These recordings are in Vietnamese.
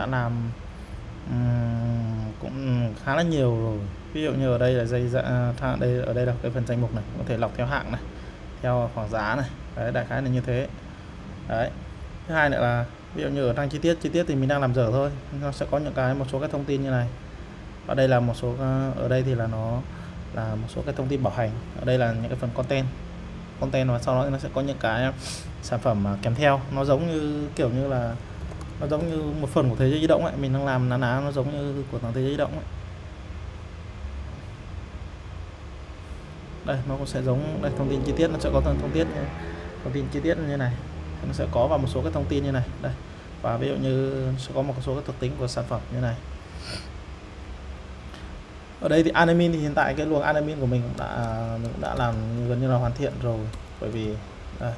đã làm um, cũng khá là nhiều rồi. Ví dụ như ở đây là dây dạ, thang đây ở đây là cái phần danh mục này có thể lọc theo hạng này theo khoảng giá này. Đấy đại khái là như thế. Đấy. Thứ hai nữa là ví dụ như ở trang chi tiết chi tiết thì mình đang làm dở thôi nó sẽ có những cái một số cái thông tin như này. Ở đây là một số ờ, ở đây thì là nó là một số cái thông tin bảo hành. Ở đây là những cái phần content. Content và sau đó nó sẽ có những cái sản phẩm kèm theo. Nó giống như kiểu như là nó giống như một phần của thế giới di động ấy. Mình đang làm ná ná, nó giống như của thằng thế giới di động ấy. Đây, nó cũng sẽ giống, đây, thông tin chi tiết. Nó sẽ có thông tiết thông tin chi tiết như này. Nó sẽ có vào một số cái thông tin như này. Đây. Và ví dụ như sẽ có một số các thuộc tính của sản phẩm như này. Ở đây thì admin thì hiện tại cái luồng admin của mình cũng đã, mình cũng đã làm gần như là hoàn thiện rồi. Bởi vì, đây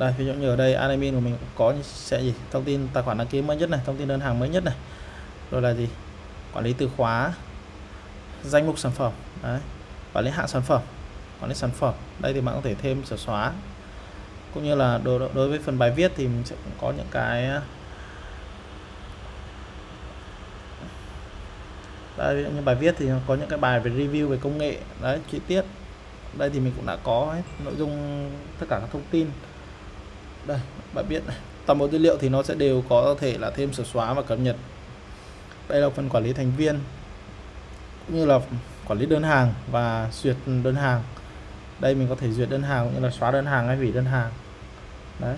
đây ví dụ như ở đây admin của mình có sẽ gì? Thông tin tài khoản đăng ký mới nhất này thông tin đơn hàng mới nhất này. Rồi là gì? Quản lý từ khóa danh mục sản phẩm đấy. Quản lý hạng sản phẩm quản lý sản phẩm. Đây thì bạn có thể thêm sửa xóa. Cũng như là đối, đối với phần bài viết thì mình sẽ có những cái à, đây như bài viết thì có những cái bài về review về công nghệ. Đấy chi tiết. Đây thì mình cũng đã có hết nội dung tất cả các thông tin đây, bạn biết toàn bộ dữ liệu thì nó sẽ đều có thể là thêm sửa xóa và cập nhật. Đây là phần quản lý thành viên, cũng như là quản lý đơn hàng và duyệt đơn hàng. Đây mình có thể duyệt đơn hàng cũng như là xóa đơn hàng hay hủy đơn hàng. Đấy.